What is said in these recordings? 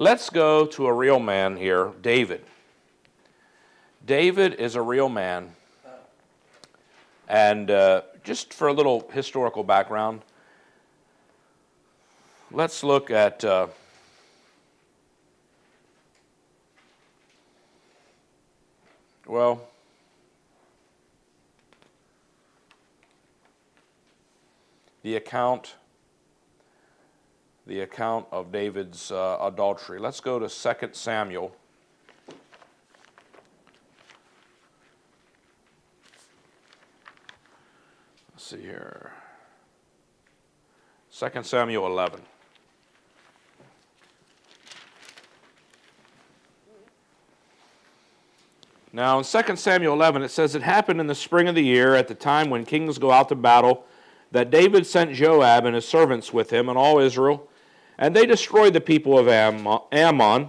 Let's go to a real man here, David. David is a real man. And uh, just for a little historical background, let's look at. Uh, well, the account the account of David's uh, adultery. Let's go to 2 Samuel. Let's see here. 2 Samuel 11. Now, in 2 Samuel 11, it says, It happened in the spring of the year, at the time when kings go out to battle, that David sent Joab and his servants with him and all Israel, and they destroyed the people of Ammon.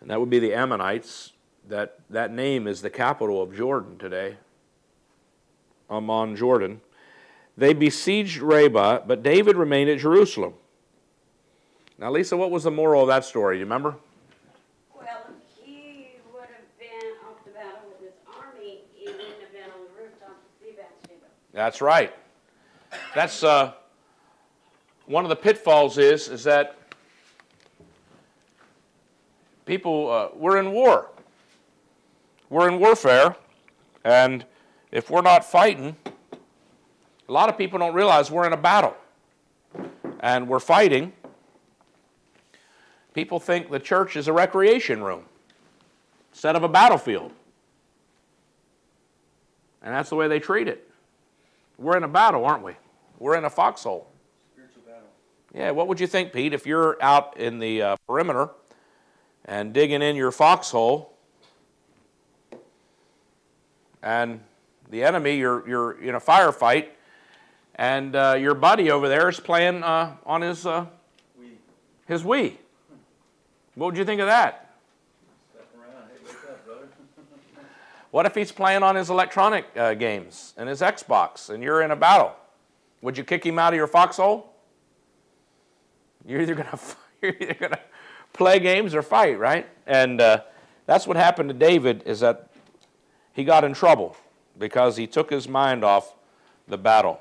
And that would be the Ammonites. That, that name is the capital of Jordan today. Amman, Jordan. They besieged Rabbah, but David remained at Jerusalem. Now, Lisa, what was the moral of that story? You remember? Well, he would have been off the battle with his army. He wouldn't have been on the rooftop to see Bathsheba. That's right. That's uh, one of the pitfalls is is that people uh, we're in war. We're in warfare, and if we're not fighting, a lot of people don't realize we're in a battle, and we're fighting. People think the church is a recreation room instead of a battlefield. And that's the way they treat it. We're in a battle, aren't we? We're in a foxhole. Yeah, what would you think, Pete, if you're out in the uh, perimeter and digging in your foxhole and the enemy, you're, you're in a firefight, and uh, your buddy over there is playing uh, on his, uh, Wii. his Wii? What would you think of that? What if he's playing on his electronic uh, games and his Xbox and you're in a battle? Would you kick him out of your foxhole? You're either to you're either to play games or fight, right? And uh, that's what happened to David is that he got in trouble because he took his mind off the battle.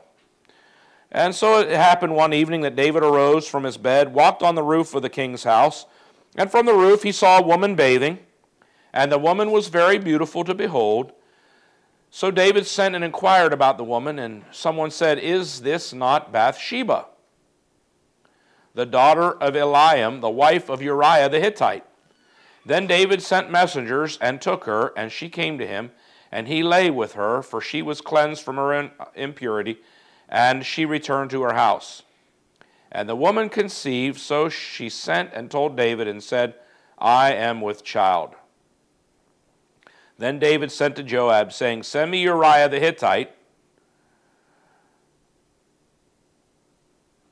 And so it happened one evening that David arose from his bed, walked on the roof of the king's house, and from the roof he saw a woman bathing. And the woman was very beautiful to behold. So David sent and inquired about the woman, and someone said, Is this not Bathsheba, the daughter of Eliam, the wife of Uriah the Hittite? Then David sent messengers and took her, and she came to him, and he lay with her, for she was cleansed from her impurity, and she returned to her house. And the woman conceived, so she sent and told David and said, I am with child. Then David sent to Joab, saying, Send me Uriah the Hittite.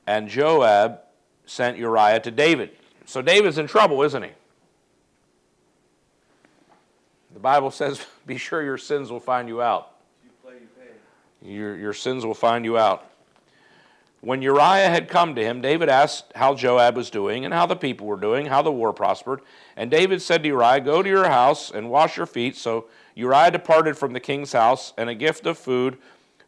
And Joab sent Uriah to David. So David's in trouble, isn't he? The Bible says, Be sure your sins will find you out. Your, your sins will find you out. When Uriah had come to him, David asked how Joab was doing and how the people were doing, how the war prospered. And David said to Uriah, Go to your house and wash your feet. So Uriah departed from the king's house, and a gift of food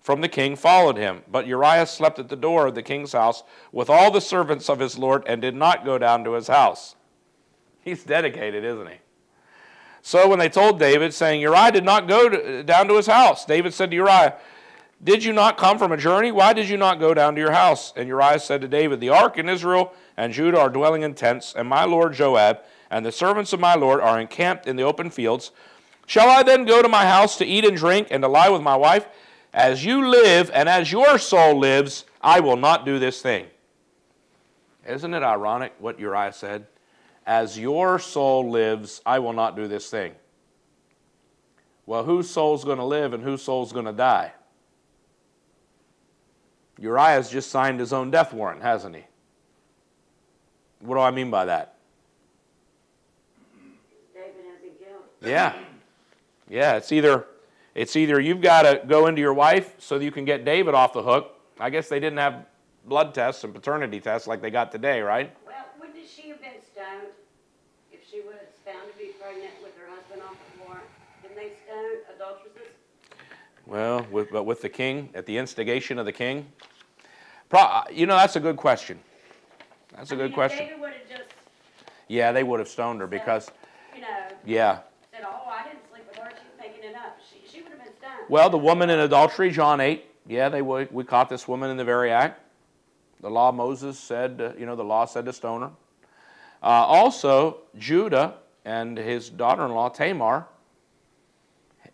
from the king followed him. But Uriah slept at the door of the king's house with all the servants of his lord and did not go down to his house. He's dedicated, isn't he? So when they told David, saying, Uriah did not go to, down to his house, David said to Uriah, did you not come from a journey? Why did you not go down to your house? And Uriah said to David, The ark in Israel and Judah are dwelling in tents, and my lord Joab and the servants of my lord are encamped in the open fields. Shall I then go to my house to eat and drink and to lie with my wife? As you live and as your soul lives, I will not do this thing. Isn't it ironic what Uriah said? As your soul lives, I will not do this thing. Well, whose soul's going to live and whose soul's going to die? Uriah's just signed his own death warrant, hasn't he? What do I mean by that? Yeah. Yeah, it's either it's either you've got to go into your wife so that you can get David off the hook. I guess they didn't have blood tests and paternity tests like they got today, right? Well, Wouldn't she have been stoned if she was found to be pregnant with her husband off the warrant? Didn't they stone adulteresses? Well, with, but with the king, at the instigation of the king? Pro, uh, you know, that's a good question. That's a I good mean, question. David would have just, Yeah, they would have stoned her because, you know, yeah. said, oh, I didn't sleep with her, she's making it up, she, she would have been stoned. Well, the woman in adultery, John 8, yeah, they would, we caught this woman in the very act. The law of Moses said, uh, you know, the law said to stone her. Uh, also, Judah and his daughter in law, Tamar.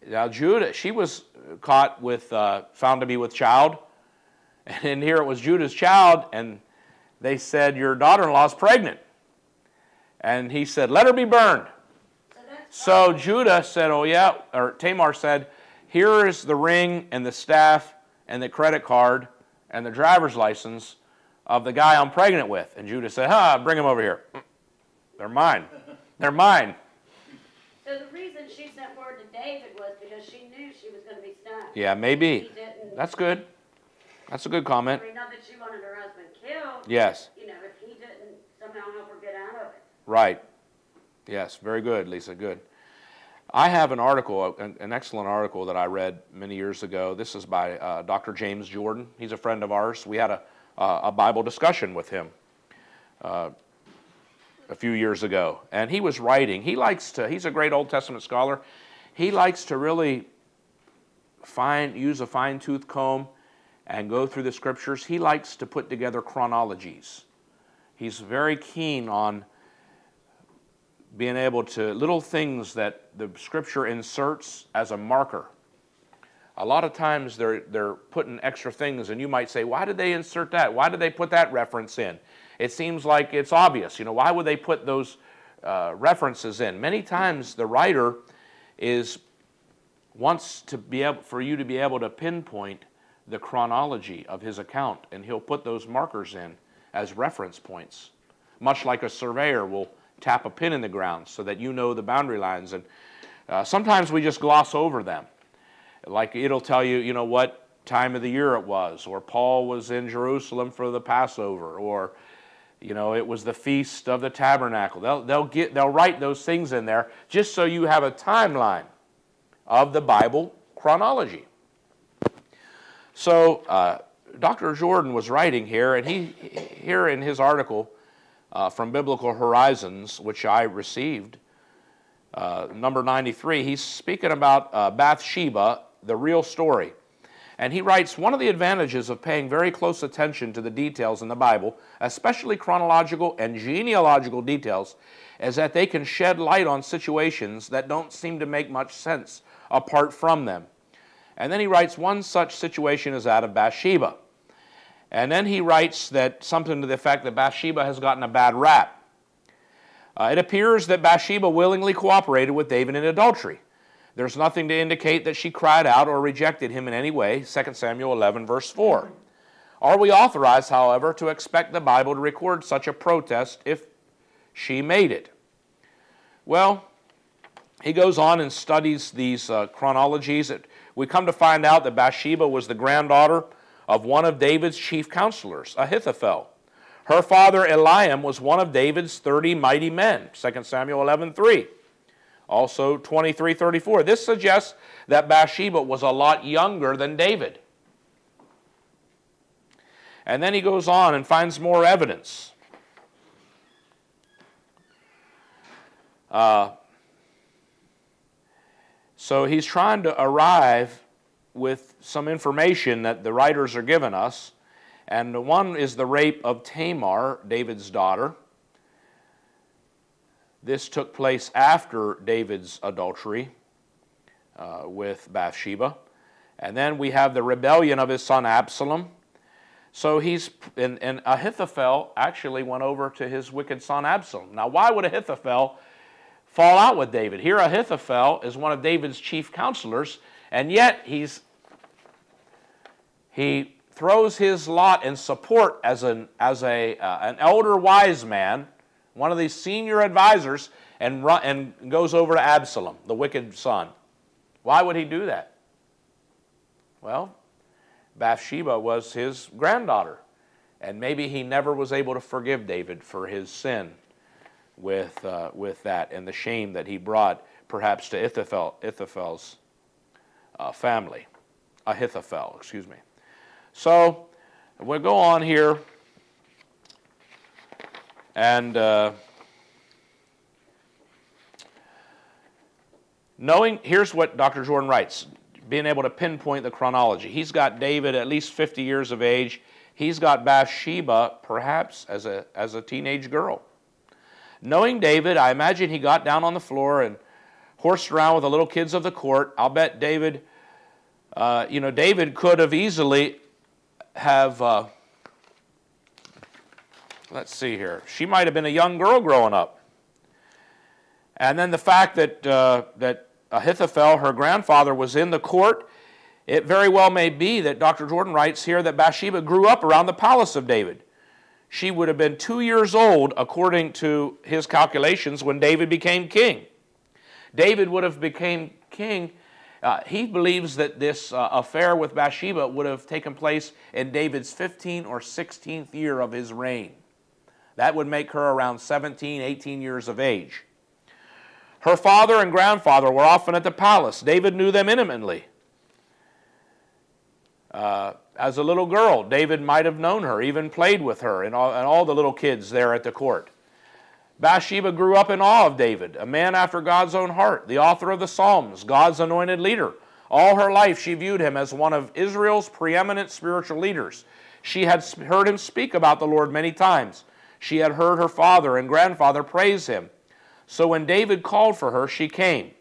Now, Judah, she was caught with, uh, found to be with child. And in here it was Judah's child, and they said, Your daughter in law is pregnant. And he said, Let her be burned. So So. Judah said, Oh, yeah, or Tamar said, Here is the ring and the staff and the credit card and the driver's license of the guy I'm pregnant with. And Judah said, Huh, bring him over here. They're mine. They're mine. So the reason she sent word to David was because she knew she was gonna be stoned. Yeah, maybe. That's good. That's a good I comment. mean, not that she wanted her husband killed. Yes, You know, if he didn't somehow help her get out of it. right. Yes, very good, Lisa. Good. I have an article, an, excellent article that I read many years ago. This is by uh, Dr. James Jordan. He's a friend of ours. We had a, uh, a Bible discussion with him uh, a few years ago. And he was writing, he likes to, he's a great Old Testament scholar. He likes to really find, use a fine tooth comb and go through the scriptures. He likes to put together chronologies. He's very keen on being able to, little things that the scripture inserts as a marker. A lot of times they're, they're putting extra things, and you might say, why did they insert that? Why did they put that reference in? It seems like it's obvious. You know, why would they put those uh, references in? Many times the writer is wants to be able for you to be able to pinpoint the chronology of his account, and he'll put those markers in as reference points, much like a surveyor will tap a pin in the ground so that you know the boundary lines. And uh, sometimes we just gloss over them, like it'll tell you, you know, what time of the year it was, or Paul was in Jerusalem for the Passover, or you know, it was the feast of the tabernacle. They'll, they'll, get, they'll write those things in there just so you have a timeline of the Bible chronology. So, uh, Dr. Jordan was writing here, and he, here in his article uh, from Biblical Horizons, which I received, uh, number 93, he's speaking about uh, Bathsheba, the real story. And he writes One of the advantages of paying very close attention to the details in the Bible, especially chronological and genealogical details, is that they can shed light on situations that don't seem to make much sense apart from them. And then he writes One such situation is that of Bathsheba. And then he writes that something to the effect that Bathsheba has gotten a bad rap. Uh, it appears that Bathsheba willingly cooperated with David in adultery. There's nothing to indicate that she cried out or rejected him in any way, 2 Samuel 11, verse 4. Are we authorized, however, to expect the Bible to record such a protest if she made it? Well, he goes on and studies these uh, chronologies. We come to find out that Bathsheba was the granddaughter of one of David's chief counselors, Ahithophel. Her father Eliam was one of David's 30 mighty men, 2 Samuel 11, 3. Also 23:34. This suggests that Bathsheba was a lot younger than David. And then he goes on and finds more evidence. Uh, so he's trying to arrive with some information that the writers are giving us. And one is the rape of Tamar, David's daughter. This took place after David's adultery uh, with Bathsheba. And then we have the rebellion of his son Absalom. So he's, and, and Ahithophel actually went over to his wicked son Absalom. Now, why would Ahithophel fall out with David? Here, Ahithophel is one of David's chief counselors, and yet he's, he throws his lot in support as an, as a, uh, an elder wise man one of these senior advisors, and, run, and goes over to Absalom, the wicked son. Why would he do that? Well, Bathsheba was his granddaughter, and maybe he never was able to forgive David for his sin with, uh, with that and the shame that he brought perhaps to Ahithophel, Ahithophel's uh, family. Ahithophel, excuse me. So we'll go on here. And uh, knowing, here's what Dr. Jordan writes being able to pinpoint the chronology. He's got David at least 50 years of age. He's got Bathsheba perhaps as a, as a teenage girl. Knowing David, I imagine he got down on the floor and horsed around with the little kids of the court. I'll bet David, uh, you know, David could have easily have. Uh, let's see here. She might have been a young girl growing up. And then the fact that, uh, that Ahithophel, her grandfather, was in the court, it very well may be that Dr. Jordan writes here that Bathsheba grew up around the palace of David. She would have been two years old, according to his calculations, when David became king. David would have became king. Uh, he believes that this uh, affair with Bathsheba would have taken place in David's 15th or 16th year of his reign. That would make her around 17, 18 years of age. Her father and grandfather were often at the palace. David knew them intimately. Uh, as a little girl, David might have known her, even played with her, and all, and all the little kids there at the court. Bathsheba grew up in awe of David, a man after God's own heart, the author of the Psalms, God's anointed leader. All her life, she viewed him as one of Israel's preeminent spiritual leaders. She had heard him speak about the Lord many times. She had heard her father and grandfather praise him. So when David called for her, she came.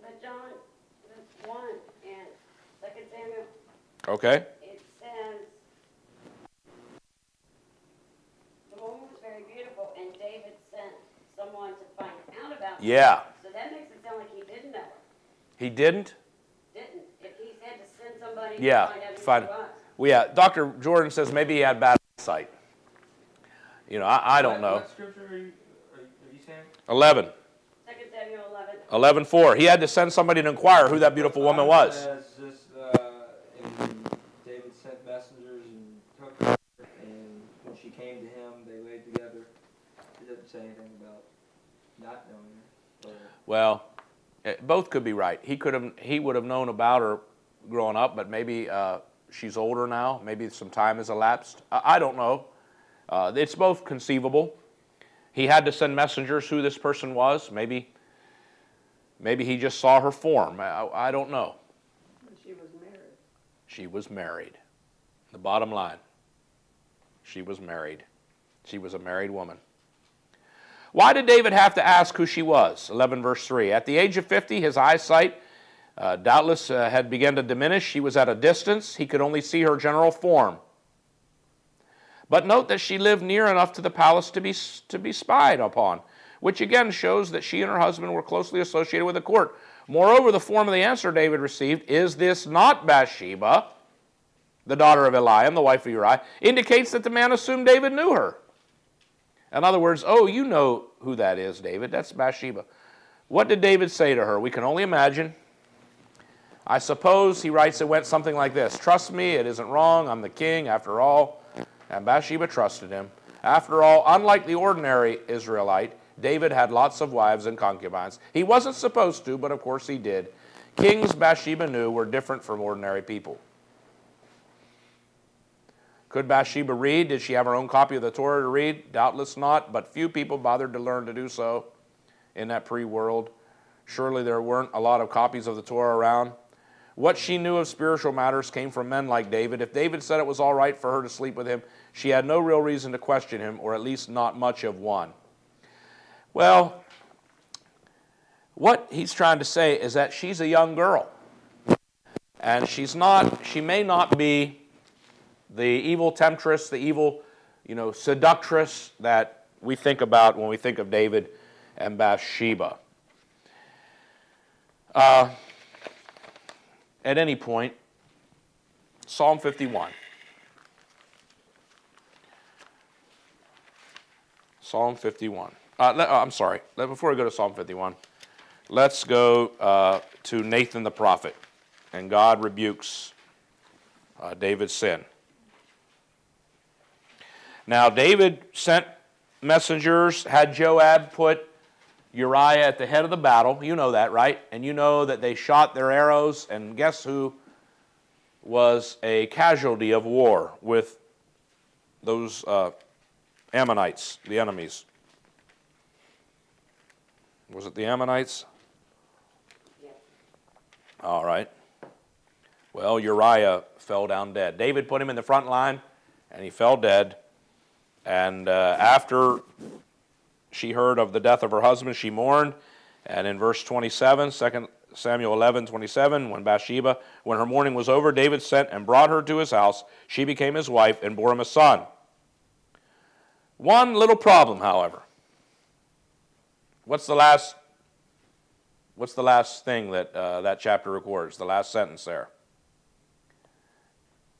But John, this one in Second Samuel, Okay? it says, the woman was very beautiful, and David sent someone to find out about her. Yeah. So that makes it sound like he didn't know her, He didn't? didn't? If he said to send somebody to Yeah, find out who fine. she was. Well, yeah, Dr. Jordan says maybe he had bad sight. You know, I, I don't What- know. What scripture are you, are you- saying? 11. Second Samuel eleven. 11 4. He had to send somebody to inquire who that beautiful woman was. Says just, uh, David sent messengers and took her, and when she came to him, they laid together. It doesn't say anything about not knowing her. Well, eh, both could be right. He could have he would have known about her growing up, but maybe uh, she's older now. Maybe some time has elapsed. I, I don't know. Uh, it's both conceivable. He had to send messengers who this person was. Maybe maybe he just saw her form. I, I don't know. She was married. She was married. The bottom line. She was married. She was a married woman. Why did David have to ask who she was? 11 verse 3. At the age of 50, his eyesight uh, doubtless uh, had begun to diminish. She was at a distance. He could only see her general form. But note that she lived near enough to the palace to be, to be spied upon, which again shows that she and her husband were closely associated with the court. Moreover, the form of the answer David received, Is this not Bathsheba, the daughter of Eliam, the wife of Uriah, indicates that the man assumed David knew her. In other words, oh, you know who that is, David. That's Bathsheba. What did David say to her? We can only imagine. I suppose he writes it went something like this Trust me, it isn't wrong. I'm the king, after all. And Bathsheba trusted him. After all, unlike the ordinary Israelite, David had lots of wives and concubines. He wasn't supposed to, but of course he did. Kings, Bathsheba knew, were different from ordinary people. Could Bathsheba read? Did she have her own copy of the Torah to read? Doubtless not, but few people bothered to learn to do so in that pre world. Surely there weren't a lot of copies of the Torah around. What she knew of spiritual matters came from men like David. If David said it was all right for her to sleep with him, she had no real reason to question him, or at least not much of one. Well, what he's trying to say is that she's a young girl. And she's not, she may not be the evil temptress, the evil, you know, seductress that we think about when we think of David and Bathsheba. Uh, at any point, Psalm 51. Psalm 51. Uh, let, uh, I'm sorry. Let, before we go to Psalm 51, let's go uh, to Nathan the prophet. And God rebukes uh, David's sin. Now, David sent messengers had Joab put Uriah at the head of the battle. You know that, right? And you know that they shot their arrows, and guess who was a casualty of war with those uh, Ammonites, the enemies? Was it the Ammonites? Yes. All right. Well, Uriah fell down dead. David put him in the front line, and he fell dead. And uh, after she heard of the death of her husband, she mourned. And in verse 27, 2 Samuel 11, 27, when Bathsheba, when her mourning was over, David sent and brought her to his house. She became his wife and bore him a son. One little problem, however. What's the last? What's the last thing that uh, that chapter records? The last sentence there.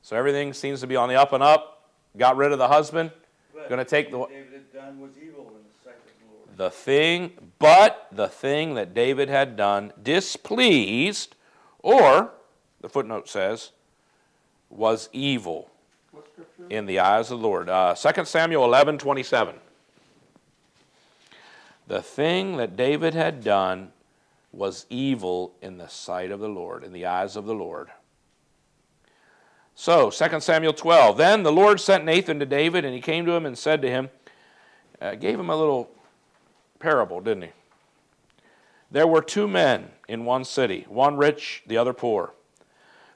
So everything seems to be on the up and up. Got rid of the husband. But Gonna take the- David had done was evil in the sight the Lord. The thing, but the thing that David had done displeased, or the footnote says, was evil in the eyes of the Lord. Uh, 2 Samuel 11 27. The thing that David had done was evil in the sight of the Lord, in the eyes of the Lord. So, 2 Samuel 12. Then the Lord sent Nathan to David, and he came to him and said to him, uh, gave him a little parable, didn't he? There were two men in one city, one rich, the other poor.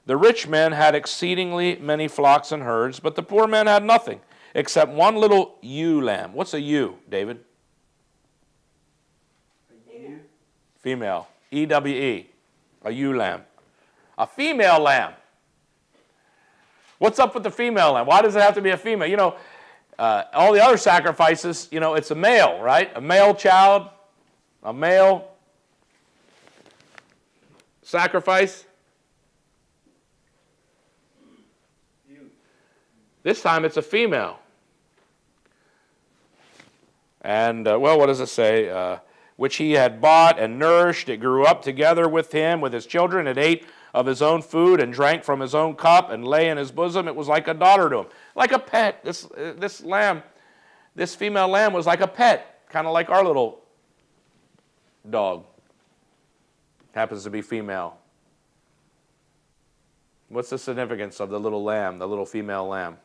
The rich man had exceedingly many flocks and herds, but the poor man had nothing except one little ewe lamb. What's a ewe, David? Female. E W E. A ewe lamb. A female lamb. What's up with the female lamb? Why does it have to be a female? You know, uh, all the other sacrifices, you know, it's a male, right? A male child, a male sacrifice. This time it's a female. And, uh, well, what does it say? Uh, which he had bought and nourished. It grew up together with him, with his children. It ate of his own food and drank from his own cup and lay in his bosom. It was like a daughter to him, like a pet. This, uh, this lamb, this female lamb was like a pet, kind of like our little dog. Happens to be female. What's the significance of the little lamb, the little female lamb?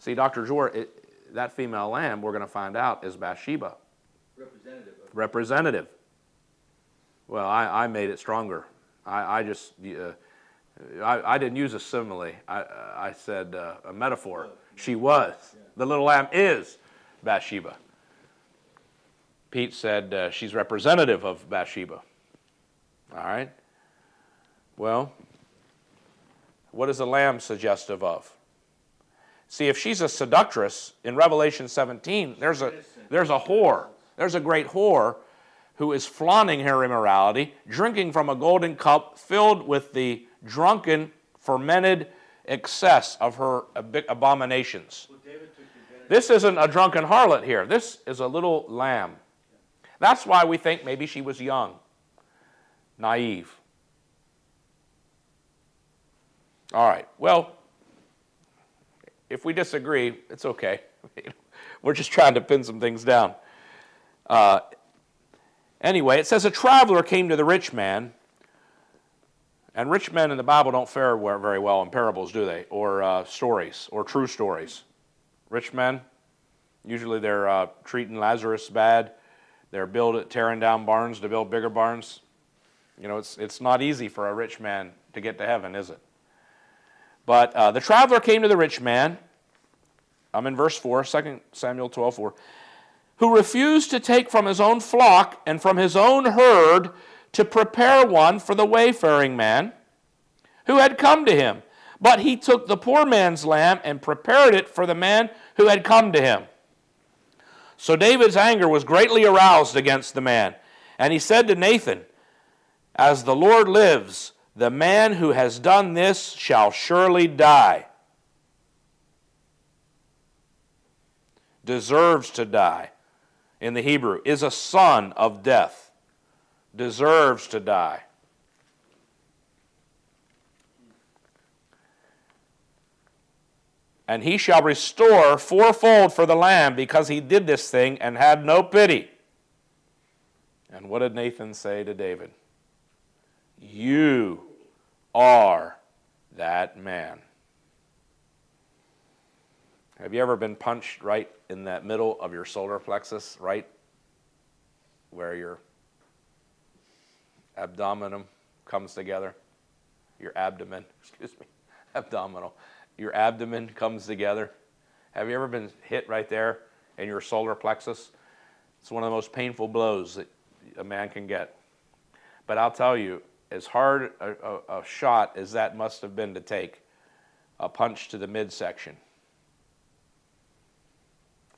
See, Dr. Jor, it, that female lamb, we're going to find out, is Bathsheba, representative representative. Well, I, I made it stronger. I, I just, uh, I, I didn't use a simile. I, I said uh, a metaphor. She was. The little lamb is Bathsheba. Pete said uh, she's representative of Bathsheba. All right? Well, what is a lamb suggestive of? See, if she's a seductress in Revelation 17, there's a, there's a whore. There's a great whore who is flaunting her immorality, drinking from a golden cup filled with the drunken, fermented excess of her ab- abominations. This isn't a drunken harlot here. This is a little lamb. That's why we think maybe she was young, naive. All right. Well, if we disagree, it's okay. We're just trying to pin some things down. Uh, anyway, it says a traveler came to the rich man, and rich men in the Bible don't fare very well in parables, do they? Or uh, stories, or true stories. Rich men, usually they're uh, treating Lazarus bad. They're build, tearing down barns to build bigger barns. You know, it's, it's not easy for a rich man to get to heaven, is it? But uh, the traveler came to the rich man. I'm in verse 4, 2 Samuel 12, 4. Who refused to take from his own flock and from his own herd to prepare one for the wayfaring man who had come to him. But he took the poor man's lamb and prepared it for the man who had come to him. So David's anger was greatly aroused against the man. And he said to Nathan, As the Lord lives, the man who has done this shall surely die. Deserves to die. In the Hebrew, is a son of death. Deserves to die. and he shall restore fourfold for the lamb because he did this thing and had no pity. And what did Nathan say to David? You are that man. Have you ever been punched right in that middle of your solar plexus, right where your abdomen comes together? Your abdomen, excuse me, abdominal. Your abdomen comes together. Have you ever been hit right there in your solar plexus? It's one of the most painful blows that a man can get. But I'll tell you, as hard a, a, a shot as that must have been to take, a punch to the midsection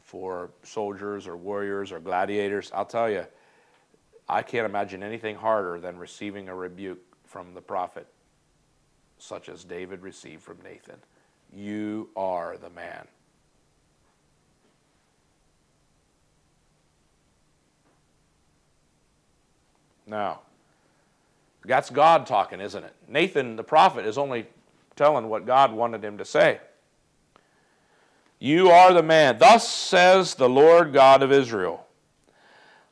for soldiers or warriors or gladiators, I'll tell you, I can't imagine anything harder than receiving a rebuke from the prophet, such as David received from Nathan. You are the man. Now, that's God talking, isn't it? Nathan, the prophet, is only telling what God wanted him to say. You are the man. Thus says the Lord God of Israel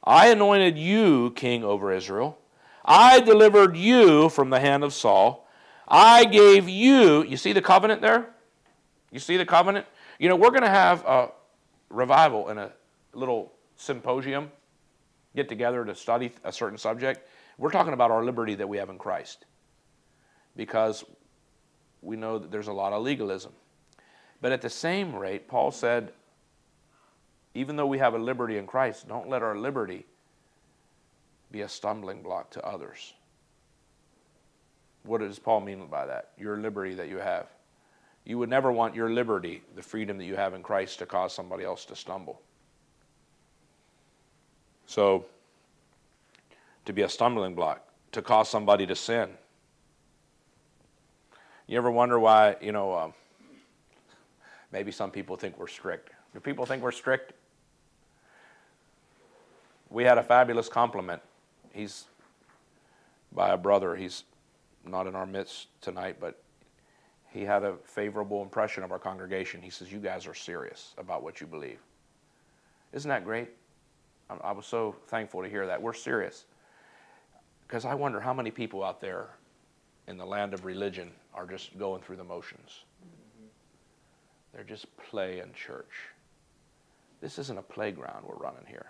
I anointed you king over Israel. I delivered you from the hand of Saul. I gave you, you see the covenant there? You see the covenant? You know, we're going to have a revival in a little symposium, get together to study a certain subject. We're talking about our liberty that we have in Christ because we know that there's a lot of legalism. But at the same rate, Paul said, even though we have a liberty in Christ, don't let our liberty be a stumbling block to others. What does Paul mean by that? Your liberty that you have. You would never want your liberty, the freedom that you have in Christ, to cause somebody else to stumble. So, to be a stumbling block, to cause somebody to sin. You ever wonder why, you know, um, maybe some people think we're strict. Do people think we're strict? We had a fabulous compliment. He's by a brother. He's not in our midst tonight, but he had a favorable impression of our congregation. He says, You guys are serious about what you believe. Isn't that great? I was so thankful to hear that. We're serious. Because I wonder how many people out there in the land of religion are just going through the motions. They're just play playing church. This isn't a playground we're running here.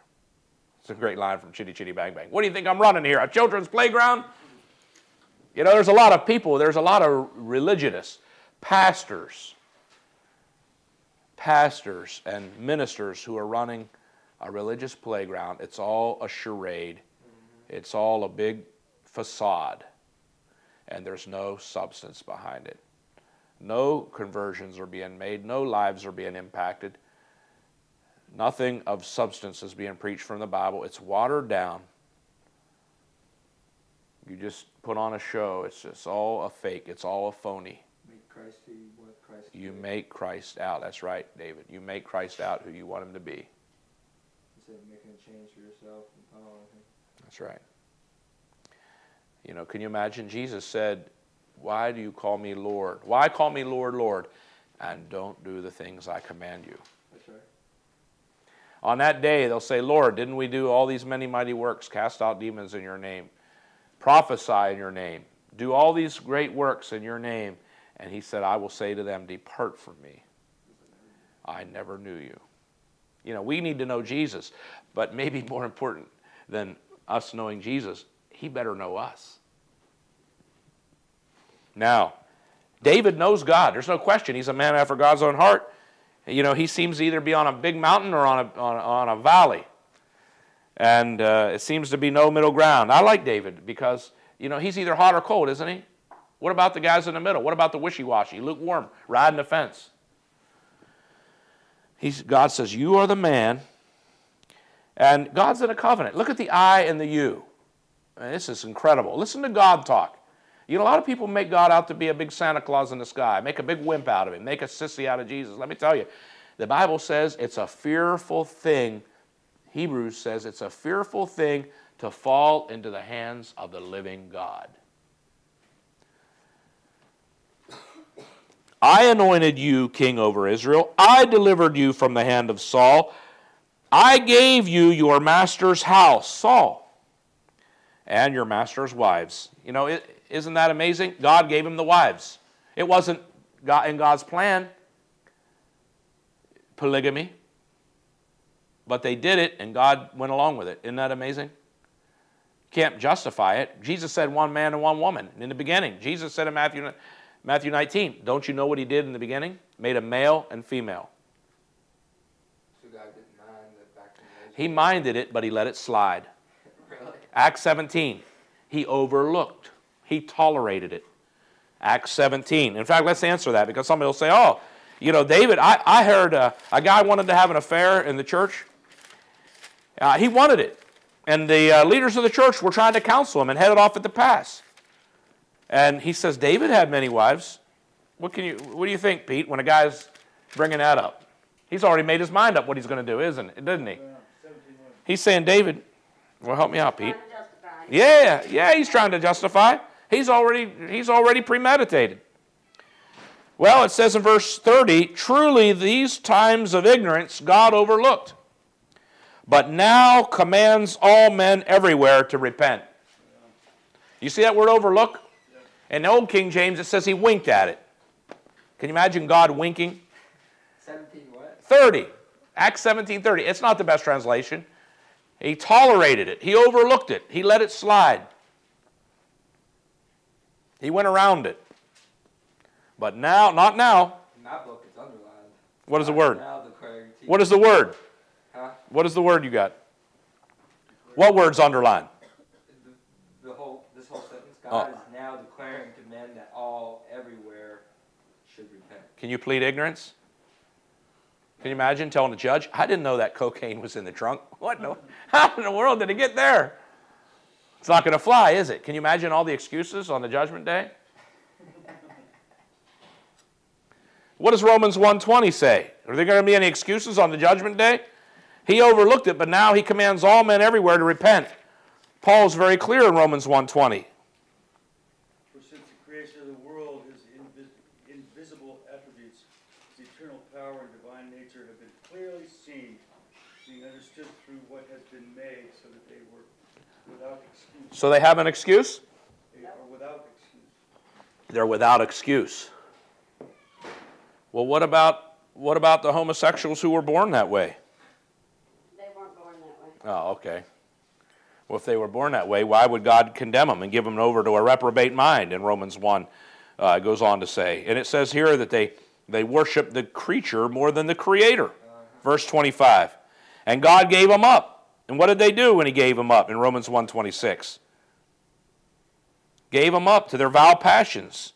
It's a great line from Chitty Chitty Bang Bang. What do you think I'm running here? A children's playground? You know, there's a lot of people, there's a lot of religionists, pastors, pastors and ministers who are running a religious playground. It's all a charade, it's all a big facade, and there's no substance behind it. No conversions are being made, no lives are being impacted. Nothing of substance is being preached from the Bible. It's watered down. You just put on a show. It's just all a fake. It's all a phony. Make Christ who you want Christ You be. make Christ out. That's right, David. You make Christ out who you want him to be. Instead of making a change for yourself and following him. That's right. You know, can you imagine? Jesus said, Why do you call me Lord? Why call me Lord, Lord? And don't do the things I command you. Right. On that day, they'll say, Lord, didn't we do all these many mighty works, cast out demons in your name, prophesy in your name, do all these great works in your name? And he said, I will say to them, Depart from me. I never knew you. You know, we need to know Jesus, but maybe more important than us knowing Jesus, he better know us. Now, David knows God. There's no question. He's a man after God's own heart. You know, he seems to either be on a big mountain or on a, on a, on a valley. And uh, it seems to be no middle ground. I like David because, you know, he's either hot or cold, isn't he? What about the guys in the middle? What about the wishy washy, lukewarm, riding the fence? He's, God says, You are the man. And God's in a covenant. Look at the I and the you. This is incredible. Listen to God talk. You know, a lot of people make God out to be a big Santa Claus in the sky, make a big wimp out of him, make a sissy out of Jesus. Let me tell you, the Bible says it's a fearful thing. Hebrews says it's a fearful thing to fall into the hands of the living God. I anointed you king over Israel. I delivered you from the hand of Saul. I gave you your master's house, Saul, and your master's wives. You know, is isn't that amazing? God gave him the wives. It wasn't God, in God's plan polygamy, but they did it and God went along with it. Isn't that amazing? Can't justify it. Jesus said one man and one woman in the beginning. Jesus said in Matthew, Matthew 19, don't you know what he did in the beginning? Made a male and female. So God didn't mind that back He minded it, but he let it slide. Really? Acts 17, he overlooked, he tolerated it. Acts 17. In fact, let's answer that because somebody will say, oh, you know, David, I, I heard uh, a guy wanted to have an affair in the church. Uh, he wanted it. And the uh, leaders of the church were trying to counsel him and headed off at the pass. And he says, David had many wives. What, can you, what do you think, Pete, when a guy's bringing that up? He's already made his mind up what he's going to do, isn't it? Didn't he? He's saying, David, well, help me out, Pete. Trying to justify it. Yeah, yeah, he's trying to justify. He's already he's already premeditated. Well, it says in verse 30, truly these times of ignorance God overlooked, but now commands all men everywhere to repent. You see that word overlook? In the old King James it says he winked at it. Can you imagine God winking? 17 what? 30. Acts 17:30. It's not the best translation. He tolerated it. He overlooked it. He let it slide. He went around it. But now, not now. In my book, it's underlined. What is the word? Now declaring to What is the word? Huh? What is the word you got? What word's underlined? The, the whole, this whole sentence, Oh. God is now declaring to men that all, everywhere, should repent. Can you plead ignorance? Can you imagine telling the judge, I didn't know that cocaine was in the trunk? What no? How in the world did it get there? It's not going to fly, is it? Can you imagine all the excuses on the judgment day? What does Romans 1:20 say? Are there going to be any excuses on the judgment day? He overlooked it, but now he commands all men everywhere to repent. Paul's very clear in Romans 1:20. For since the creation of the world, his invis- invisible attributes, his eternal power and divine nature have been clearly seen, being understood through what has been made, so that they were without excuse. So they have an excuse? They are without excuse. they're without excuse. Well, what about what about the homosexuals who were born that way? They weren't born that way. Oh, okay. Well, if they were born that way, why would God condemn them and give them over to a reprobate mind? In Romans one, uh, it goes on to say, and it says here that they they worship the creature more than the Creator. Verse twenty-five, and God gave them up. And what did they do when He gave them up? In Romans one twenty-six, gave them up to their vile passions.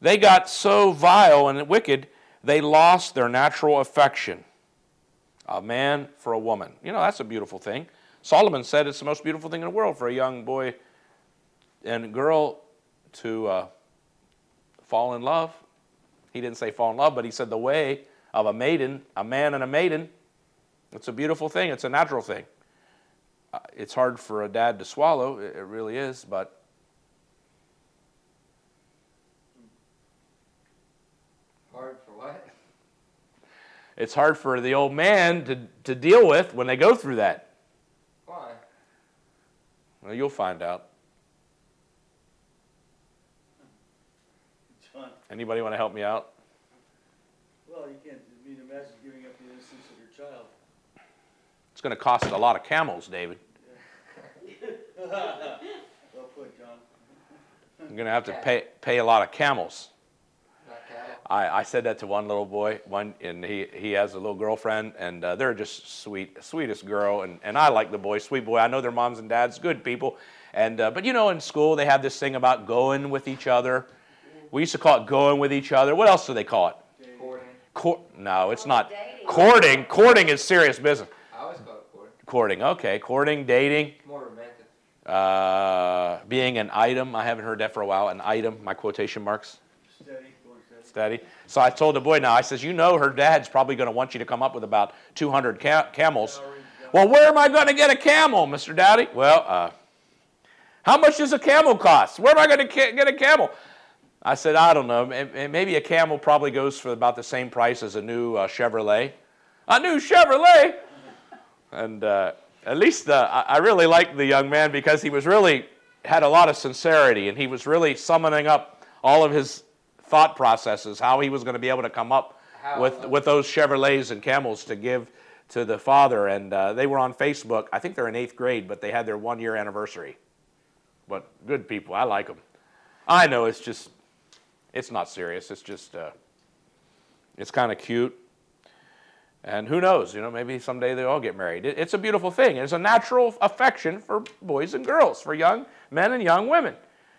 They got so vile and wicked, they lost their natural affection. A man for a woman. You know, that's a beautiful thing. Solomon said it's the most beautiful thing in the world for a young boy and girl to uh, fall in love. He didn't say fall in love, but he said the way of a maiden, a man and a maiden. It's a beautiful thing, it's a natural thing. Uh, it's hard for a dad to swallow, it, it really is, but Hard for what? It's hard for the old man to, to deal with when they go through that. Why? Well, you'll find out. Fun. Anybody want to help me out? Well, you can't, I mean, imagine giving up the innocence of your child. It's going to cost a lot of camels, David. Well put, John. You're going to have to pay, pay a lot of camels. Not cattle? I, I said that to one little boy, one, and he, he has a little girlfriend, and uh, they're just sweet, sweetest girl, and, and I like the boy, sweet boy. I know their moms and dads, good people, and uh, but you know, in school they have this thing about going with each other. We used to call it going with each other. What else do they call it? Courting? Cour- no, it's Oh, not. dating. Courting, courting is serious business. I always call it courting. Courting, okay, courting, dating, It's more romantic. uh, being an item. I haven't heard that for a while. An item, my quotation marks. Steady. So I told the boy now, I says, you know her dad's probably going to want you to come up with about 200 ca- camels. Well, where am I going to get a camel, Mr. Doughty? Well, uh, how much does a camel cost? Where am I going to ca- get a camel? I said, I don't know. May- may- Maybe a camel probably goes for about the same price as a new uh, Chevrolet. A new Chevrolet! And uh, at least I I really liked the young man because he was really, had a lot of sincerity and he was really summoning up all of his thought processes, how he was going to be able to come up How, with, uh, with those Chevrolets and camels to give to the father. And uh, they were on Facebook. I think they're in eighth grade, but they had their one year anniversary. But good people, I like them. I know it's just, it's not serious. It's just, uh, it's kind of cute. And who knows, you know, maybe someday they all get married. It, it's a beautiful thing. It's a natural affection for boys and girls, for young men and young women.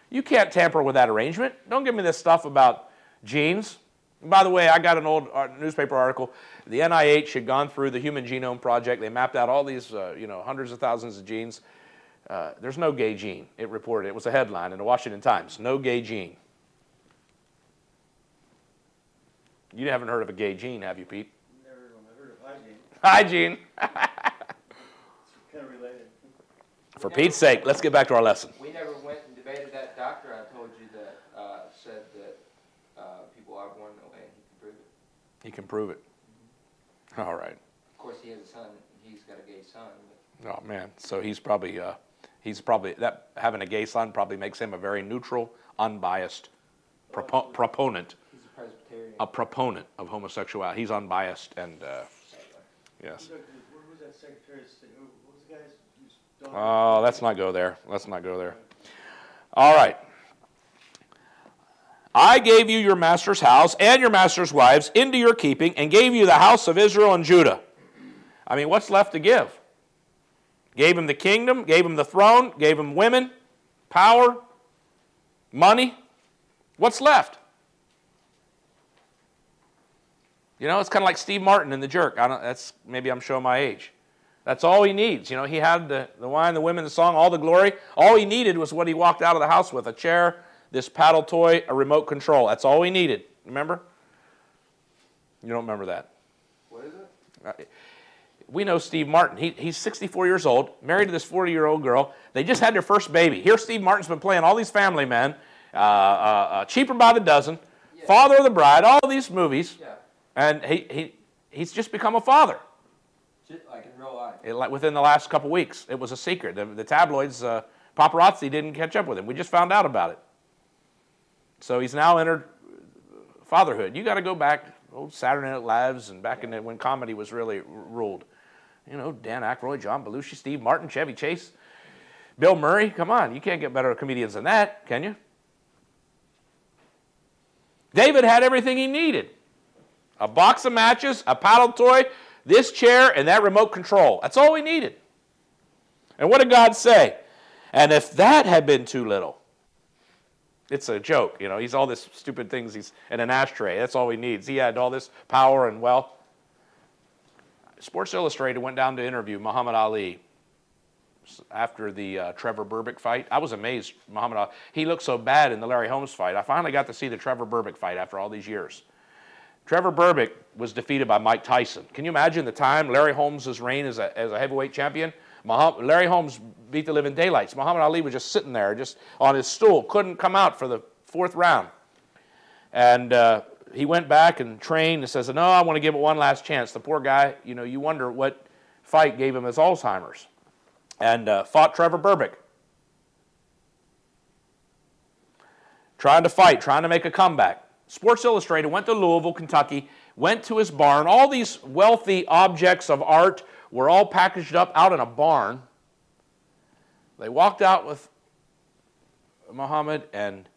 You can't tamper with that arrangement. Don't give me this stuff about genes. By the way, I got an old uh, newspaper article. The NIH had gone through the Human Genome Project. They mapped out all these, uh, you know, hundreds of thousands of genes. Uh, there's no gay gene. It reported. It was a headline in the Washington Times. No gay gene. You haven't heard of a gay gene, have you, Pete? Never heard of hygiene. Hi, Gene. It's kind of related. For Pete's sake, let's get back to our lesson. We never went that doctor I told you that uh, said that uh, people are born that way and he can prove it. He can prove it. All right. Of course, he has a son. He's got a gay son. But Oh man. So he's probably uh, he's probably that having a gay son probably makes him a very neutral, unbiased propo- proponent, he's a Presbyterian. a proponent of homosexuality. He's unbiased and uh, yes. Look, was that Secretary State, who- what was the guy's? whose daughter- Oh, let's not go there. Let's not go there. All right. I gave you your master's house and your master's wives into your keeping and gave you the house of Israel and Judah. I mean, what's left to give? Gave him the kingdom, gave him the throne, gave him women, power, money. What's left? You know, it's kind of like Steve Martin in The Jerk. I don't, that's maybe I'm showing my age. That's all he needs. You know, he had the, the wine, the women, the song, all the glory. All he needed was what he walked out of the house with a chair, this paddle toy, a remote control. That's all he needed. Remember? You don't remember that. What is it? Uh, We know Steve Martin. He, he's 64 years old, married to this 40 year old girl. They just had their first baby. Here, Steve Martin's been playing all these family men, uh, uh, uh, Cheaper by the Dozen, Yeah. Father of the Bride, all these movies, Yeah, and he, he, he's just become a father. Like in real life. It, like within the last couple weeks. It was a secret. The, the tabloids, uh, paparazzi didn't catch up with him. We just found out about it. So he's now entered fatherhood. You got to go back, old Saturday Night Lives, and back in the, when comedy was really ruled. You know, Dan Aykroyd, John Belushi, Steve Martin, Chevy Chase, Bill Murray. Come on, you can't get better comedians than that, can you? David had everything he needed a box of matches, a paddle toy, this chair, and that remote control. That's all we needed. And what did God say? And if that had been too little, it's a joke, you know. He's all this stupid things. He's in an ashtray. That's all he needs. He had all this power and wealth. Sports Illustrated went down to interview Muhammad Ali after the uh, Trevor Berbick fight. I was amazed. Muhammad Ali. He looked so bad in the Larry Holmes fight. I finally got to see the Trevor Berbick fight after all these years. Trevor Berbick was defeated by Mike Tyson. Can you imagine the time Larry Holmes' reign as a, as a heavyweight champion? Muhammad, Larry Holmes beat the living daylights. Muhammad Ali was just sitting there, just on his stool, couldn't come out for the fourth round. And uh, he went back and trained and says, No, I want to give it one last chance. The poor guy, you know, you wonder what fight gave him his Alzheimer's. And uh, fought Trevor Berbick. Trying to fight, trying to make a comeback. Sports Illustrated went to Louisville, Kentucky, went to his barn. All these wealthy objects of art were all packaged up out in a barn. They walked out with Muhammad, and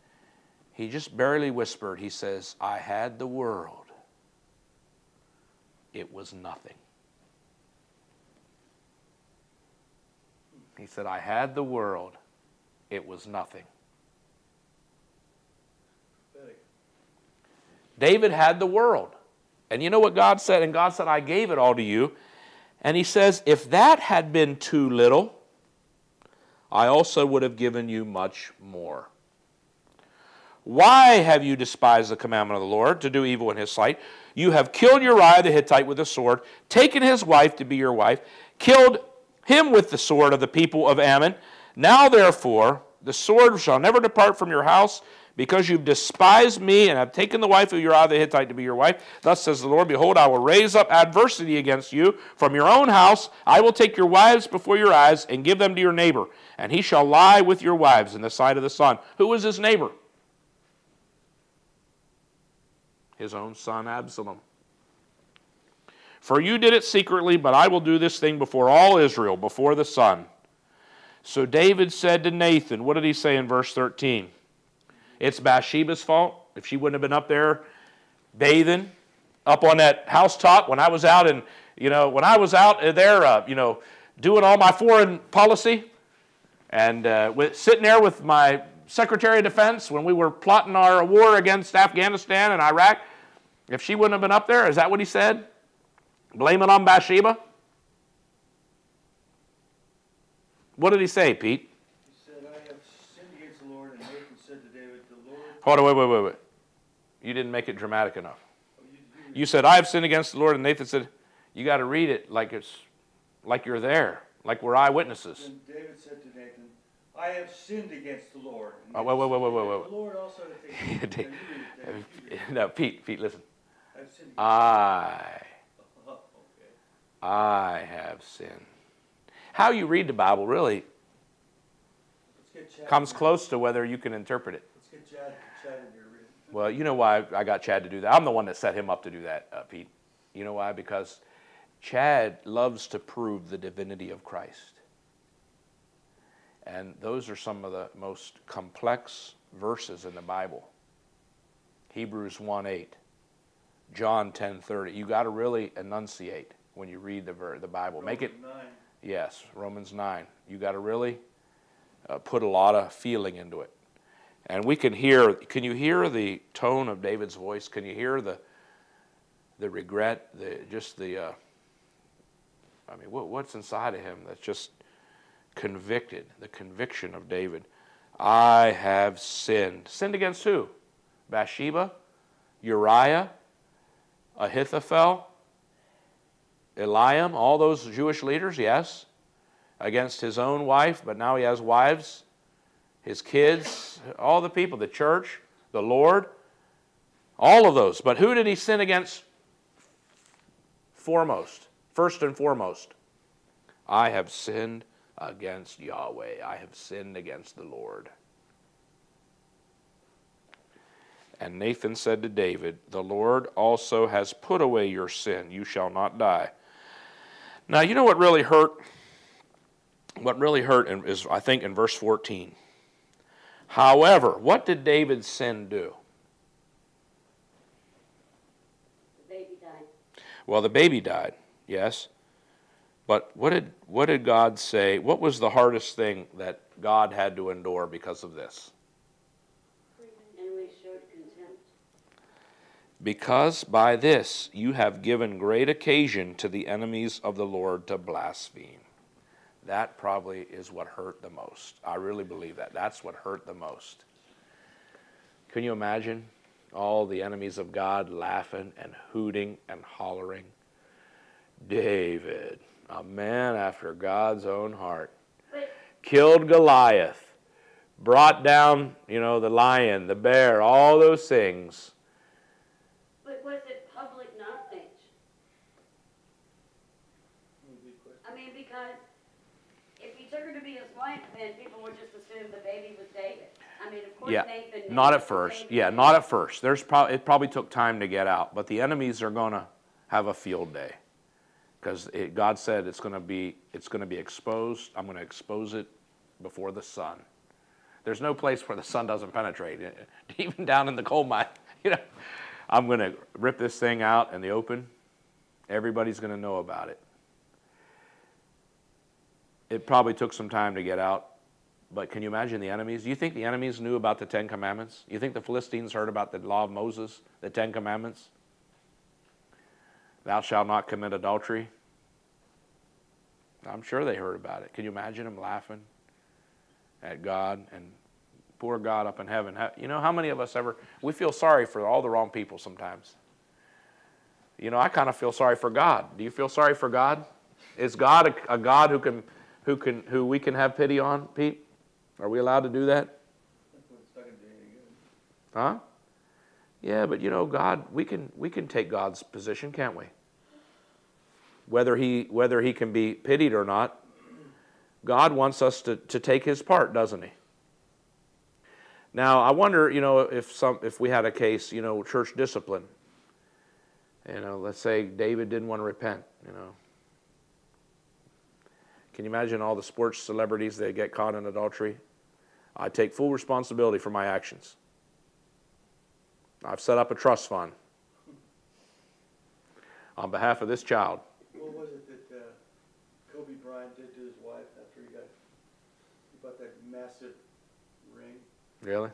he just barely whispered. He says, I had the world. It was nothing. He said, I had the world. It was nothing. David had the world. And you know what God said? And God said, I gave it all to you. And he says, If that had been too little, I also would have given you much more. Why have you despised the commandment of the Lord to do evil in his sight? You have killed Uriah the Hittite with a sword, taken his wife to be your wife, killed him with the sword of the people of Ammon. Now, therefore, the sword shall never depart from your house, because you've despised me and have taken the wife of Uriah the Hittite to be your wife. Thus says the Lord, Behold, I will raise up adversity against you from your own house. I will take your wives before your eyes and give them to your neighbor, and he shall lie with your wives in the sight of the sun. Who was his neighbor? His own son Absalom. For you did it secretly, but I will do this thing before all Israel, before the sun. So David said to Nathan, what did he say in verse 13? It's Bathsheba's fault. If she wouldn't have been up there bathing, up on that housetop when I was out and, you know, when I was out there, uh, you know, doing all my foreign policy and uh, with, sitting there with my Secretary of Defense when we were plotting our war against Afghanistan and Iraq, if she wouldn't have been up there, is that what he said? Blame it on Bathsheba? What did he say, Pete? He said, I have sinned against the Lord, and Nathan said to David, the Lord, Hold on, wait, wait, wait, wait. You didn't make it dramatic enough. you, said, I have sinned against the Lord, and Nathan said, You got to read it like it's like you're there, like we're eyewitnesses. then David said to Nathan, I have sinned against the Lord. And Oh, wait, wait, wait, wait, wait, wait. The Lord also has taken. Dave- Now you read it, David, you read it. no, Pete, Pete, listen. I, Oh. I have sinned. How you read the Bible really Let's get Chad. comes close to whether you can interpret it. Let's get Chad, Chad in here reading. Well, you know why I got Chad to do that? I'm the one that set him up to do that, uh, Pete. You know why? Because Chad loves to prove the divinity of Christ. And those are some of the most complex verses in the Bible. Hebrews 1 8, John 10 30. You got to really enunciate when you read the, ver- the Bible. Make it, Nine. yes, Romans 9. You got to really uh, put a lot of feeling into it. And we can hear, can you hear the tone of David's voice? Can you hear the, the regret, the, just the, uh, I mean, what, what's inside of him that's just convicted, the conviction of David? I have sinned. Sinned against who? Bathsheba? Uriah? Ahithophel? Eliam? All those Jewish leaders? Yes. Against his own wife, but now he has wives his kids, all the people, the church, the Lord, all of those. But who did he sin against foremost? First and foremost. I have sinned against Yahweh. I have sinned against the Lord. And Nathan said to David, The Lord also has put away your sin. You shall not die. Now, you know what really hurt? What really hurt is, I think, in verse 14. However, what did David's sin do? The baby died. Well, the baby died, yes. But what did what did God say? What was the hardest thing that God had to endure because of this? And we showed contempt. Because by this you have given great occasion to the enemies of the Lord to blaspheme. That probably is what hurt the most. I really believe that. That's what hurt the most. Can you imagine all the enemies of God laughing and hooting and hollering? David, a man after God's own heart, killed Goliath, brought down, you know, the lion, the bear, all those things. But was it public knowledge? I mean, because if he took her to be his wife, then people would just assume the baby was David. I mean, of course Yeah, Nathan. Not at first. David. Yeah, not at first. There's probably it probably took time to get out, but the enemies are going to have a field day because God said it's going to be it's going to be exposed. I'm going to expose it before the sun. There's no place where the sun doesn't penetrate, even down in the coal mine. You know, I'm going to rip this thing out in the open. Everybody's going to know about it. It probably took some time to get out, but can you imagine the enemies? Do you think the enemies knew about the Ten Commandments? You think the Philistines heard about the law of Moses, the Ten Commandments? Thou shalt not commit adultery. I'm sure they heard about it. Can you imagine them laughing at God and poor God up in heaven? You know, how many of us ever, we feel sorry for all the wrong people sometimes. You know, I kind of feel sorry for God. Do you feel sorry for God? Is God a, a God who can, who can, who we can have pity on, Pete? Are we allowed to do that? Huh? Yeah, but you know, God, we can we can take God's position, can't we? Whether he whether he can be pitied or not, God wants us to, to take his part, doesn't he? Now, I wonder, you know, if some if we had a case, you know, church discipline. You know, let's say David didn't want to repent, you know. Can you imagine all the sports celebrities that get caught in adultery? I take full responsibility for my actions. I've set up a trust fund on behalf of this child. What was it that, uh, Kobe Bryant did to his wife after he got, he bought that massive ring? Really?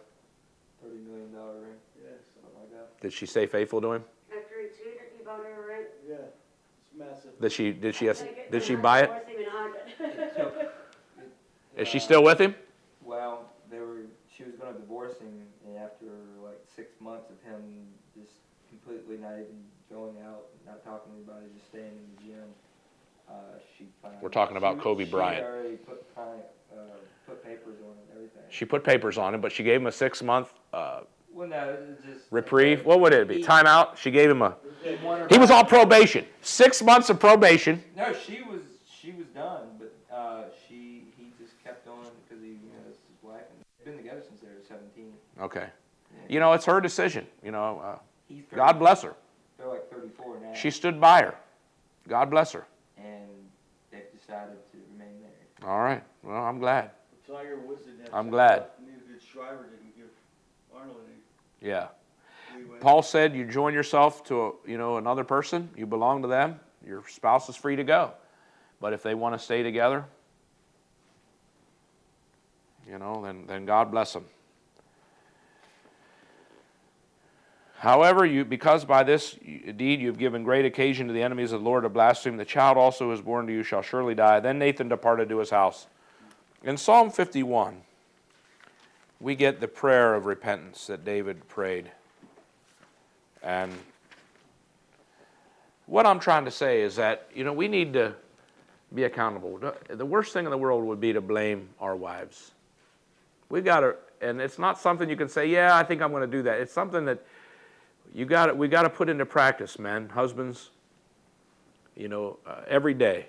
Thirty million dollar ring, Yeah, something like that. Did she stay faithful to him? After he cheated, he bought her a ring. yeah, it's massive. Did she did she I did she buy it? divorce him and hide it. So, Is she still with him? Well, they were. She was going to divorce him, and after like six months of him just completely not even going out, not talking to anybody, just staying in the gym, uh, she found. We're talking about she- Kobe she Bryant. already put uh, put papers on it and everything. She put papers on him, but she gave him a six month uh, well, no, it's just reprieve. What would it be? He- Timeout. She gave him a. He, was on probation. Six months of probation. No, she was she was done, but uh, she he just kept on because he you know it's his wife and they've been together since they were seventeen. Okay. You know, it's her decision. You know, uh, He's 30, God bless her. They're like thirty four now. She stood by her. God bless her. and they've decided to remain married. All right. Well, I'm glad. Tiger Woods didn't have. I'm glad. Neither did Shriver, didn't give Arnold any Yeah. Paul said, "You join yourself to a, you know another person. You belong to them. Your spouse is free to go, but if they want to stay together, you know, then then God bless them." However, you because by this deed you have given great occasion to the enemies of the Lord to blaspheme, the child also who is born to you shall surely die. Then Nathan departed to his house. In Psalm 51, we get the prayer of repentance that David prayed. And what I'm trying to say is that, you know, we need to be accountable. The worst thing in the world would be to blame our wives. We've got to, and it's not something you can say, yeah, I think I'm going to do that. It's something that you got to, we got to put into practice, men, husbands, you know, uh, every day.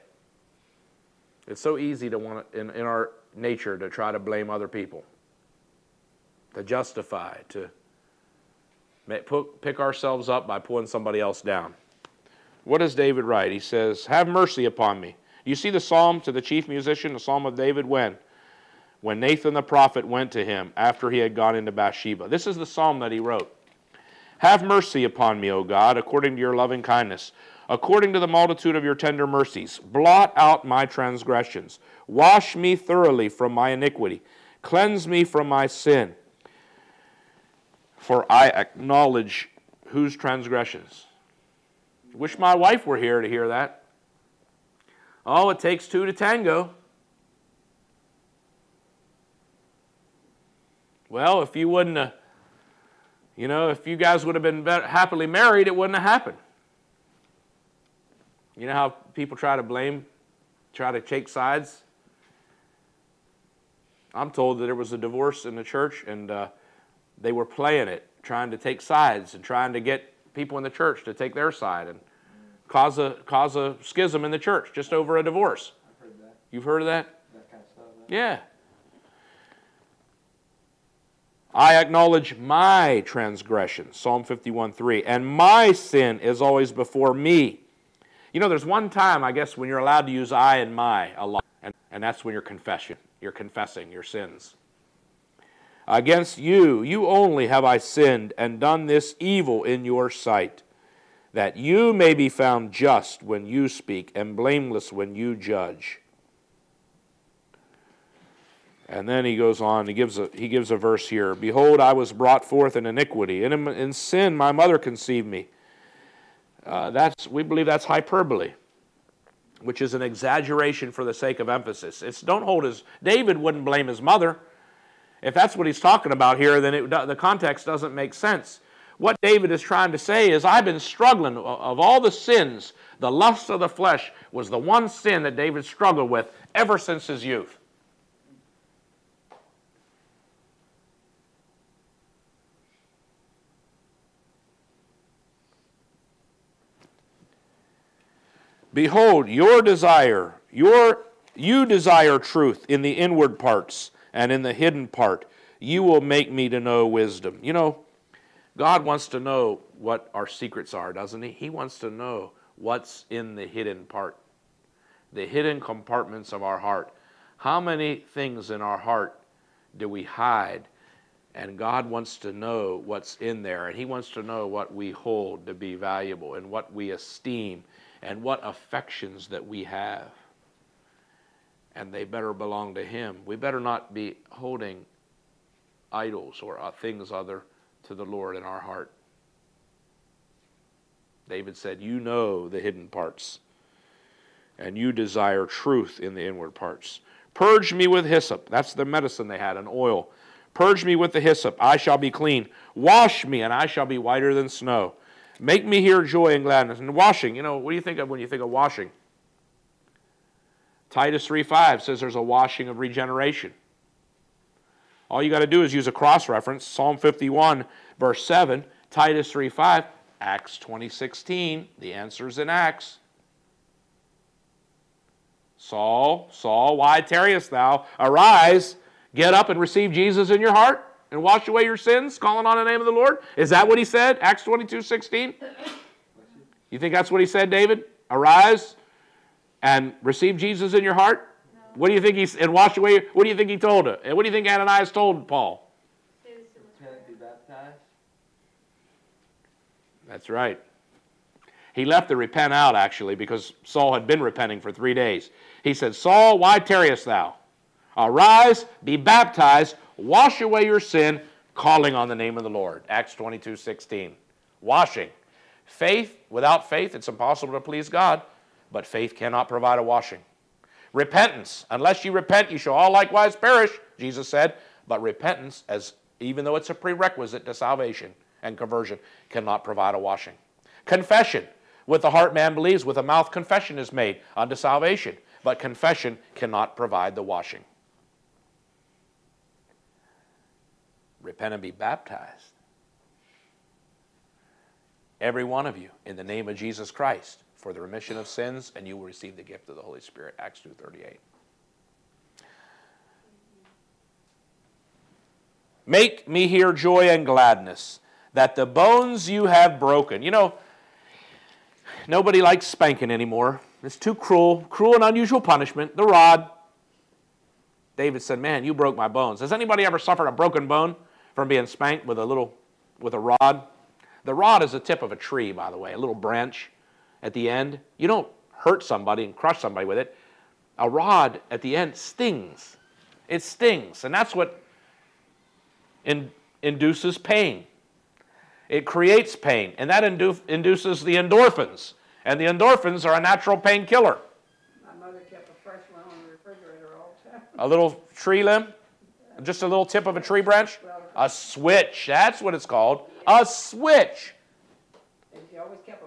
It's so easy to want to, in, in our nature to try to blame other people, to justify, to pick ourselves up by pulling somebody else down. What does David write? He says, Have mercy upon me. You see the psalm to the chief musician, the psalm of David, when? When Nathan the prophet went to him after he had gone into Bathsheba. This is the psalm that he wrote. Have mercy upon me, O God, according to your loving kindness, according to the multitude of your tender mercies. Blot out my transgressions. Wash me thoroughly from my iniquity. Cleanse me from my sin. For I acknowledge whose transgressions? Wish my wife were here to hear that. Oh, it takes two to tango. Well, if you wouldn't have, you know, if you guys would have been happily married, it wouldn't have happened. You know how people try to blame, try to take sides? I'm told that there was a divorce in the church and uh, they were playing it, trying to take sides and trying to get people in the church to take their side and cause a, cause a schism in the church just over a divorce. I've heard that You've heard of that? that kind of stuff. Yeah. I acknowledge my transgression, Psalm 51 3, and my sin is always before me. You know, there's one time, I guess, when you're allowed to use I and my a lot, and, and that's when you're confession. You're confessing your sins. Against you, you only have I sinned and done this evil in your sight, that you may be found just when you speak and blameless when you judge. And then he goes on, he gives a, he gives a verse here Behold, I was brought forth in iniquity, and in, in sin my mother conceived me. Uh, that's, we believe that's hyperbole, which is an exaggeration for the sake of emphasis. It's, don't hold his, David wouldn't blame his mother. If that's what he's talking about here, then it, the context doesn't make sense. What David is trying to say is, I've been struggling. Of all the sins, the lust of the flesh was the one sin that David struggled with ever since his youth. Behold, your desire, your you desire truth in the inward parts, and in the hidden part. You will make me to know wisdom. You know, God wants to know what our secrets are, doesn't he? He wants to know what's in the hidden part, the hidden compartments of our heart. How many things in our heart do we hide? And God wants to know what's in there, and He wants to know what we hold to be valuable and what we esteem and what affections that we have. And they better belong to Him. We better not be holding idols or uh, things other to the Lord in our heart. David said, You know the hidden parts, and you desire truth in the inward parts. Purge me with hyssop. That's the medicine they had, an oil. Purge me with the hyssop, I shall be clean. Wash me, and I shall be whiter than snow. Make me hear joy and gladness. And washing, you know, what do you think of when you think of washing? Titus 3:5 says there's a washing of regeneration. All you got to do is use a cross reference, Psalm 51, verse 7, Titus 3:5, Acts 20:16. The answer's in Acts. Saul, Saul, why tarriest thou? Arise, get up and receive Jesus in your heart and wash away your sins, calling on the name of the Lord. Is that what he said? Acts 22:16. You think that's what he said, David? Arise and receive Jesus in your heart? What do you think he and wash away? What do you think he told her? And what do you think Ananias told Paul? That's right. He left the repent out actually because Saul had been repenting for three days. He said, Saul, why tarriest thou? Arise, be baptized, wash away your sin, calling on the name of the Lord. Acts 22 16. Washing. Faith, without faith, it's impossible to please God, but faith cannot provide a washing. Repentance. Unless you repent, you shall all likewise perish, Jesus said. But repentance, as even though it's a prerequisite to salvation and conversion, cannot provide a washing. Confession. With the heart man believes, with the mouth confession is made unto salvation. But confession cannot provide the washing. Repent and be baptized. Every one of you, in the name of Jesus Christ, for the remission of sins, and you will receive the gift of the Holy Spirit. Acts 2.38. Make me hear joy and gladness, that the bones you have broken. You know, nobody likes spanking anymore. It's too cruel, cruel and unusual punishment. The rod. David said, Man, you broke my bones. Has anybody ever suffered a broken bone from being spanked with a little with a rod? The rod is the tip of a tree, by the way, a little branch at the end. You don't hurt somebody and crush somebody with it. A rod at the end stings. It stings. And that's what in, induces pain. It creates pain. And that indu- induces the endorphins. And the endorphins are a natural painkiller. My mother kept a fresh one on the refrigerator all the time. A little tree limb, just a little tip of a tree branch. A switch. That's what it's called. A switch. And she always kept. Um,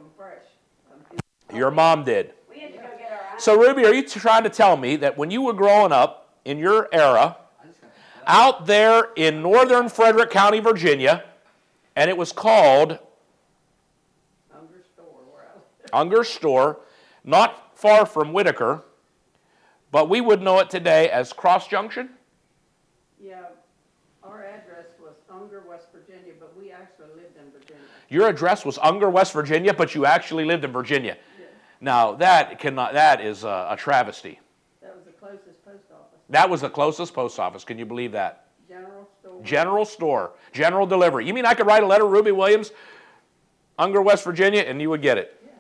Your mom did. We had to go get our. So, Ruby, are you trying to tell me that when you were growing up in your era, out there in northern Frederick County, Virginia, and it was called Unger store where I lived. Unger Store, not far from Whitacre, but we would know it today as Cross Junction? Yeah, our address was Unger, West Virginia, but we actually lived in Virginia. Your address was Unger, West Virginia, but you actually lived in Virginia. Now, that cannot, that is a, a travesty. that was the closest post office. That was the closest post office. Can you believe that? General store. General store, general delivery. You mean I could write a letter, to Ruby Williams, Unger, West Virginia, and you would get it? Yeah.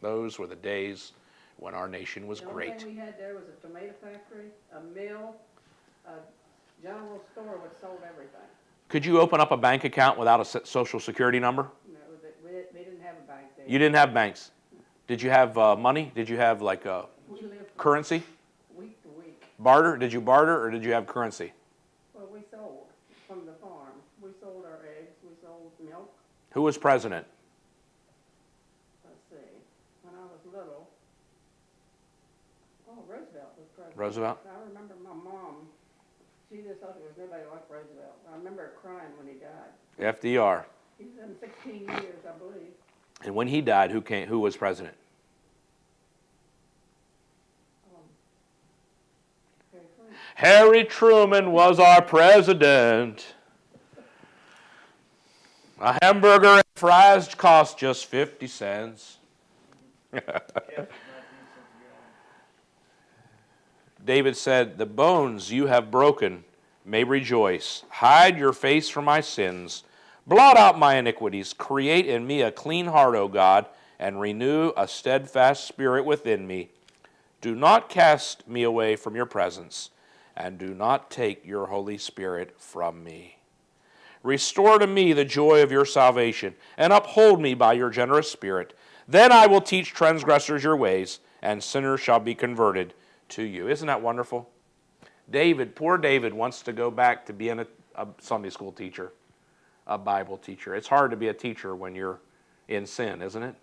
Those were the days when our nation was The only great. thing we had there was a tomato factory, a mill, a general store which sold everything. Could you open up a bank account without a social security number? You know, that, we, didn't- we didn't have a bank there. You didn't have banks. Did you have uh, money? Did you have like uh, currency? week to week. Barter? Did you barter or did you have currency? Well, we sold from the farm. We sold our eggs, we sold milk. Who was president? let's see, when I was little. Oh, Roosevelt was president. Roosevelt? I remember my mom, she just thought there was nobody like Roosevelt. I remember crying when he died. FDR. He was in sixteen years, I believe. And when he died, who came? Who was president? Harry Truman was our president. A hamburger and fries cost just 50 cents. David said, The bones you have broken may rejoice. Hide your face from my sins. Blot out my iniquities. Create in me a clean heart, O God, and renew a steadfast spirit within me. Do not cast me away from your presence, and do not take your Holy Spirit from me. Restore to me the joy of your salvation, and uphold me by your generous spirit. Then I will teach transgressors your ways, and sinners shall be converted to you. Isn't that wonderful? David, poor David, wants to go back to being a, a Sunday school teacher, a Bible teacher. It's hard to be a teacher when you're in sin, isn't it?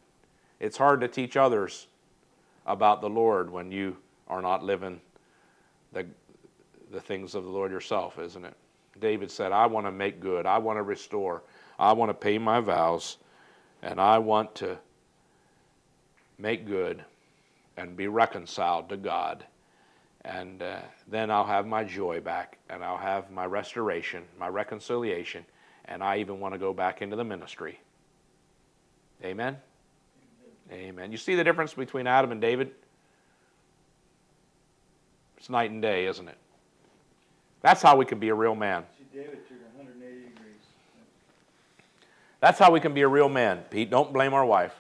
It's hard to teach others about the Lord when you are not living the, the things of the Lord yourself, isn't it? David said, I want to make good. I want to restore. I want to pay my vows. And I want to make good and be reconciled to God. And uh, then I'll have my joy back and I'll have my restoration, my reconciliation, and I even want to go back into the ministry. Amen? Amen. You see the difference between Adam and David? It's night and day, isn't it? That's how we can be a real man. See, David took 180 degrees. That's how we can be a real man. Pete, don't blame our wife.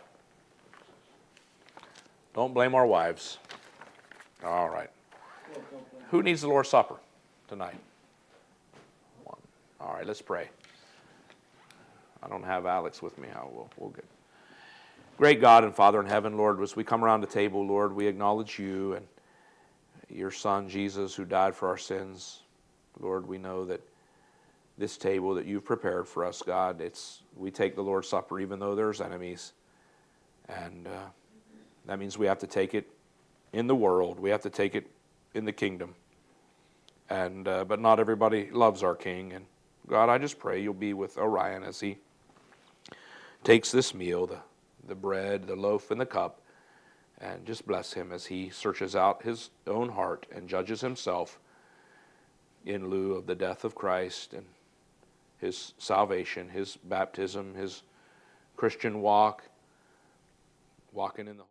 Don't blame our wives. All right. Well, don't blame Who needs the Lord's Supper tonight? One. All right, let's pray. I don't have Alex with me. How we'll, we'll get. Great God and Father in heaven, Lord, as we come around the table, Lord, we acknowledge you and your Son Jesus, who died for our sins. Lord, we know that this table that you've prepared for us, God, it's we take the Lord's Supper even though there's enemies, and uh, that means we have to take it in the world. We have to take it in the kingdom. And uh, but not everybody loves our King. And God, I just pray you'll be with Orion as he takes this meal, the the bread, the loaf, and the cup, and just bless him as he searches out his own heart and judges himself in lieu of the death of Christ and his salvation, his baptism, his Christian walk, walking in the